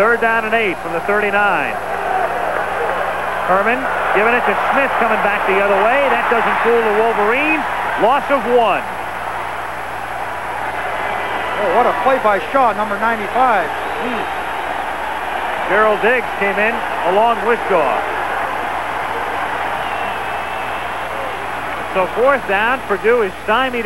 Third down and eight from the 39. Herrmann giving it to Smith coming back the other way. That doesn't fool the Wolverines. Loss of one. Oh, what a play by Shaw, number 95. Hmm. Gerald Diggs came in along with Shaw. So fourth down, Purdue is stymied.